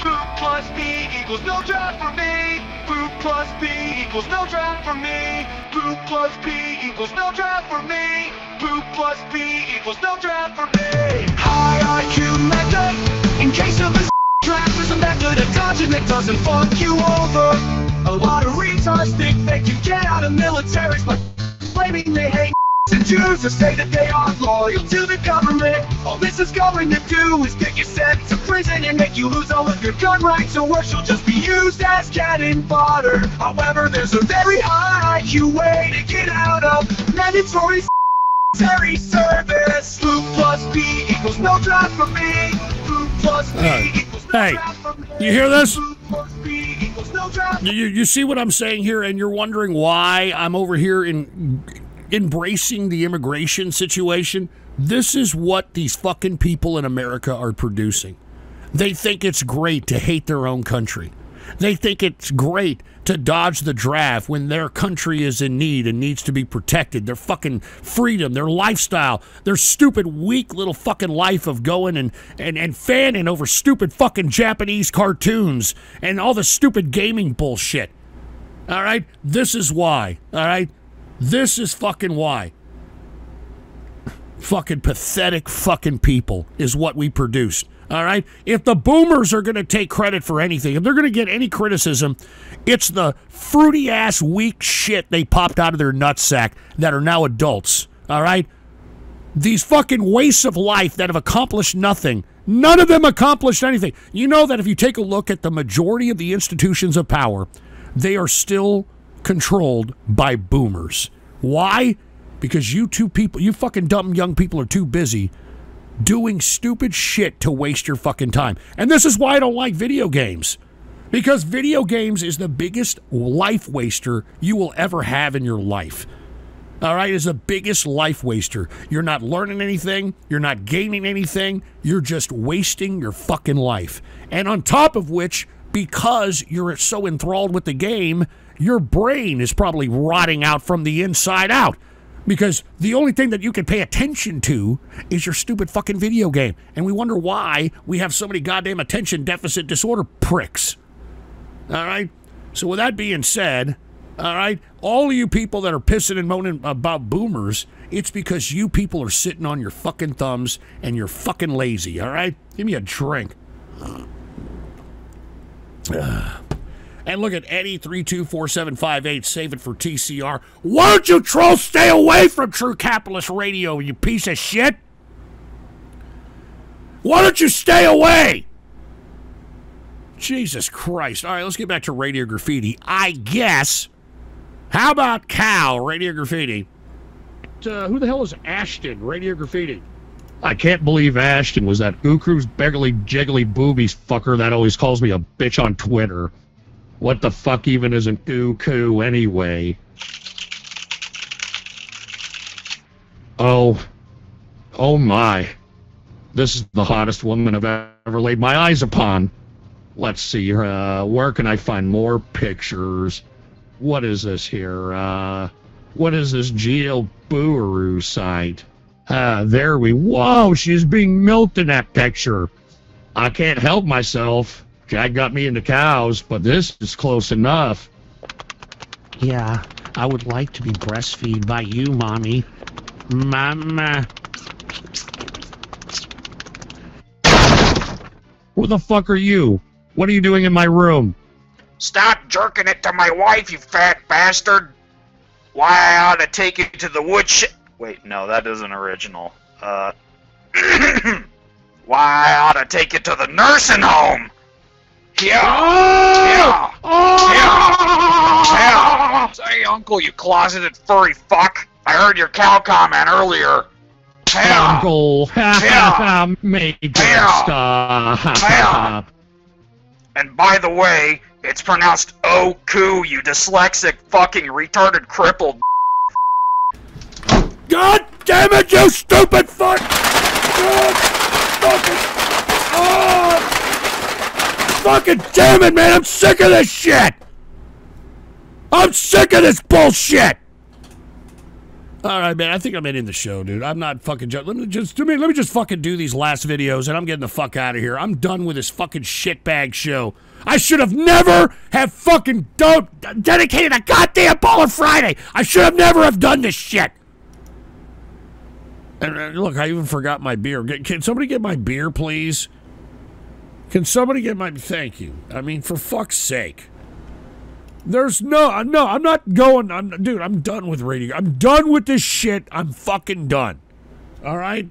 Poop plus B equals no drive for me. Poop plus B equals no drive for me. Poop plus B equals no drive for me. Poop plus B equals no drive for me. High IQ method. In case of a trap, there's a method of dodging that doesn't fuck you over. A lot of retards think they can get out of militaries, but claiming they hate and Jews to say that they are loyal to the government. All this is going to do is get you sent to prison and make you lose all of your gun rights, or worse, you'll just be used as cannon fodder. However, there's a very high IQ way to get out of mandatory military service. Poop plus B equals no drive for me. Poop plus B equals hey, you hear this? No. You you see what I'm saying here, and you're wondering why I'm over here in embracing the immigration situation. This is what these fucking people in America are producing. They think it's great to hate their own country. They think it's great to dodge the draft when their country is in need and needs to be protected. Their fucking freedom, their lifestyle, their stupid, weak little fucking life of going and, and, and fanning over stupid fucking Japanese cartoons and all the stupid gaming bullshit. All right? This is why. All right? This is fucking why. Fucking pathetic fucking people is what we produced. All right? If the boomers are going to take credit for anything, if they're going to get any criticism, it's the fruity ass weak shit they popped out of their nutsack that are now adults. All right? These fucking wastes of life that have accomplished nothing. None of them accomplished anything. You know that if you take a look at the majority of the institutions of power, they are still controlled by boomers. Why? Because you two people, you fucking dumb young people are too busy doing stupid shit to waste your fucking time. And this is why I don't like video games. Because video games is the biggest life waster you will ever have in your life. All right, is the biggest life waster. You're not learning anything, you're not gaining anything, you're just wasting your fucking life. And on top of which, because you're so enthralled with the game, your brain is probably rotting out from the inside out. Because the only thing that you can pay attention to is your stupid fucking video game. And we wonder why we have so many goddamn attention deficit disorder pricks. All right? So, with that being said, all right, all of you people that are pissing and moaning about boomers, it's because you people are sitting on your fucking thumbs and you're fucking lazy, all right? Give me a drink. And look at Eddie three two four seven five eight. Save it for TCR. Why don't you trolls stay away from True Capitalist Radio? You piece of shit. Why don't you stay away? Jesus Christ! All right, let's get back to Radio Graffiti. I guess. How about Cal Radio Graffiti? Uh, who the hell is Ashton Radio Graffiti? I can't believe Ashton was that Ukru's beggarly jiggly boobies fucker that always calls me a bitch on Twitter. What the fuck even is an Uku anyway? Oh. Oh my. This is the hottest woman I've ever laid my eyes upon. Let's see, uh, where can I find more pictures? What is this here? Uh, what is this Booaroo site? Ah, there we. Whoa, she's being milked in that picture. I can't help myself. Jack got me into cows, but this is close enough. Yeah, I would like to be breastfeed by you, mommy. Mama. Who the fuck are you? What are you doing in my room? Stop jerking it to my wife, you fat bastard! Why, I ought to take you to the woodshed. Wait, no, that isn't original. Uh. Why, I ought to take you to the nursing home! Yeah! Oh! Yeah! Oh! Yeah! Say, uncle, you closeted furry fuck! I heard your cow comment earlier! Yeah! Uncle. Yeah. Make it Yeah. stop. And by the way, it's pronounced Oku, you dyslexic fucking retarded crippled. God damn it, you stupid fuck! God fucking. Oh! Fucking damn it, man! I'm sick of this shit! I'm sick of this bullshit! All right, man. I think I'm ending the show, dude. I'm not fucking. Let me just do me. Let me just fucking do these last videos, and I'm getting the fuck out of here. I'm done with this fucking shitbag show. I should have never have fucking don't dedicated a goddamn ball Baller Friday. I should have never have done this shit. And uh, look, I even forgot my beer. Can somebody get my beer, please? Can somebody get my? Thank you. I mean, for fuck's sake. There's no, no, I'm not going. I'm, dude, I'm done with radio. I'm done with this shit. I'm fucking done. All right.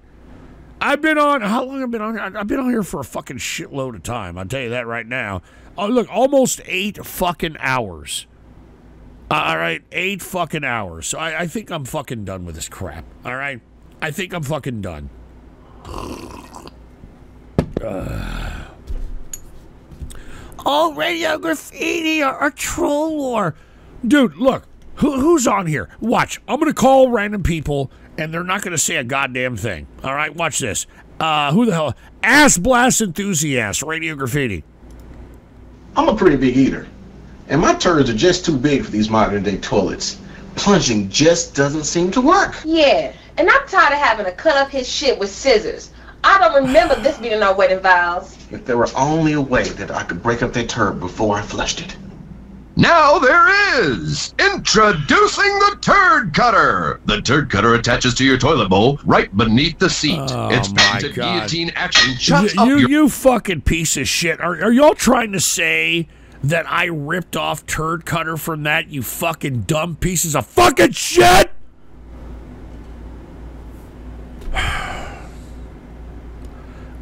I've been on. How long have I been on here? I've been on here for a fucking shitload of time. I'll tell you that right now. Oh, look, almost eight fucking hours. Uh, all right, eight fucking hours. So I, I think I'm fucking done with this crap. All right, I think I'm fucking done. Uh. Oh, radio graffiti or, or troll war. Dude, look, who, who's on here? Watch. I'm going to call random people, and they're not going to say a goddamn thing. All right, watch this. Uh, who the hell? Ass Blast Enthusiast, Radio Graffiti. I'm a pretty big eater, and my turds are just too big for these modern day toilets. Plunging just doesn't seem to work. Yeah, and I'm tired of having to cut up his shit with scissors. I don't remember this being our wedding vows. If there were only a way that I could break up that turd before I flushed it. Now there is! Introducing the Turd Cutter! The Turd Cutter attaches to your toilet bowl right beneath the seat. Oh, its patented guillotine action shuts you, up you, your you fucking piece of shit. Are, are y'all trying to say that I ripped off Turd Cutter from that, you fucking dumb pieces of fucking shit?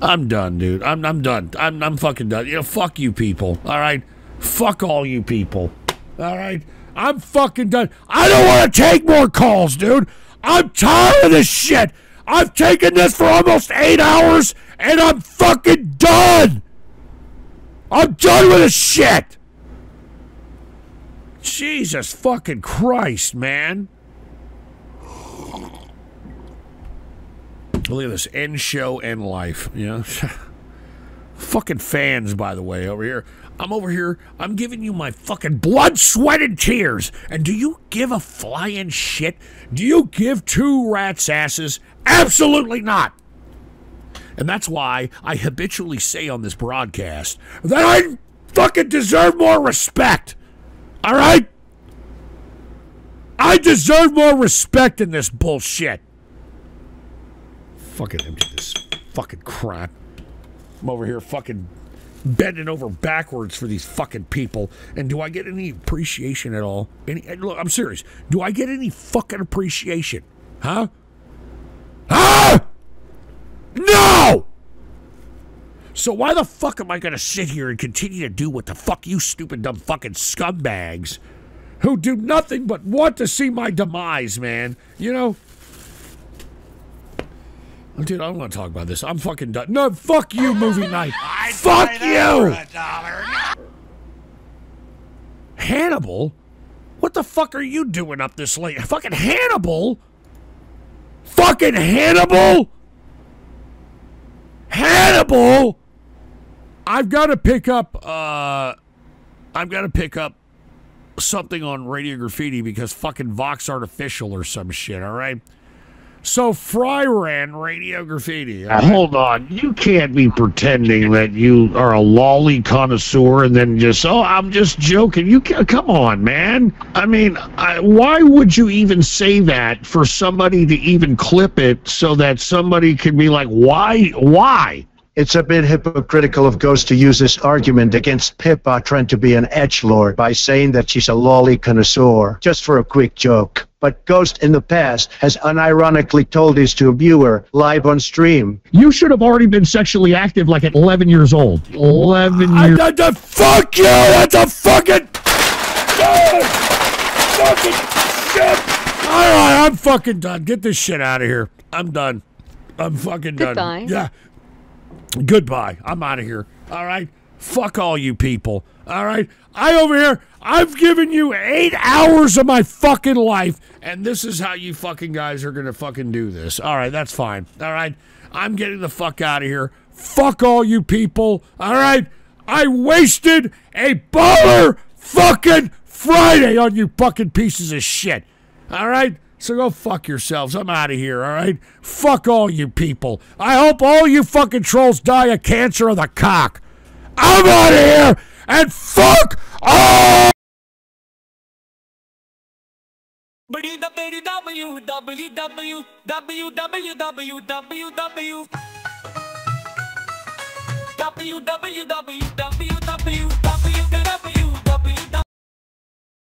I'm done, dude. I'm, I'm done. I'm, I'm fucking done. You know, fuck you people. All right? Fuck all you people. All right? I'm fucking done. I don't want to take more calls, dude. I'm tired of this shit. I've taken this for almost eight hours and I'm fucking done. I'm done with this shit. Jesus fucking Christ, man. Look at this end show, end life. Know, fucking fans, by the way, over here. I'm over here. I'm giving you my fucking blood, sweat, and tears. And do you give a flying shit? Do you give two rats' asses? Absolutely not. And that's why I habitually say on this broadcast that I fucking deserve more respect. All right? I deserve more respect in this bullshit. Fucking empty this fucking crap. I'm over here fucking bending over backwards for these fucking people. And do I get any appreciation at all? Any look, I'm serious. Do I get any fucking appreciation? Huh? Huh? No! So why the fuck am I gonna sit here and continue to do what the fuck you stupid dumb fucking scumbags who do nothing but want to see my demise, man? You know? Dude, I don't want to talk about this. I'm fucking done. No, fuck you, movie night. fuck you! Hannibal? What the fuck are you doing up this late? Fucking Hannibal? Fucking Hannibal? Hannibal? I've got to pick up, uh, I've got to pick up something on Radio Graffiti because fucking Vox Artificial or some shit, all right? So Fry ran Radio Graffiti. all Now, right? hold on. You can't be pretending that you are a lolly connoisseur and then just, oh, I'm just joking. You come on, man. I mean, I, why would you even say that for somebody to even clip it so that somebody can be like, why? Why? It's a bit hypocritical of Ghost to use this argument against Pippa trying to be an edge lord by saying that she's a lolly connoisseur, just for a quick joke. But Ghost in the past has unironically told this to a viewer live on stream. You should have already been sexually active like at 11 years old. 11 years. I, I, fuck you! That's a fucking. fucking shit! All right, I'm fucking done. Get this shit out of here. I'm done. I'm fucking done. Goodbye. Yeah. Goodbye. I'm out of here. All right. Fuck all you people. All right. I over here. I've given you eight hours of my fucking life, and this is how you fucking guys are gonna fucking do this. All right. That's fine. All right. I'm getting the fuck out of here. Fuck all you people. All right. I wasted a baller fucking Friday on you fucking pieces of shit. All right. So go fuck yourselves. I'm out of here, all right? Fuck all you people. I hope all you fucking trolls die of cancer of the cock. I'm out of here and fuck all. www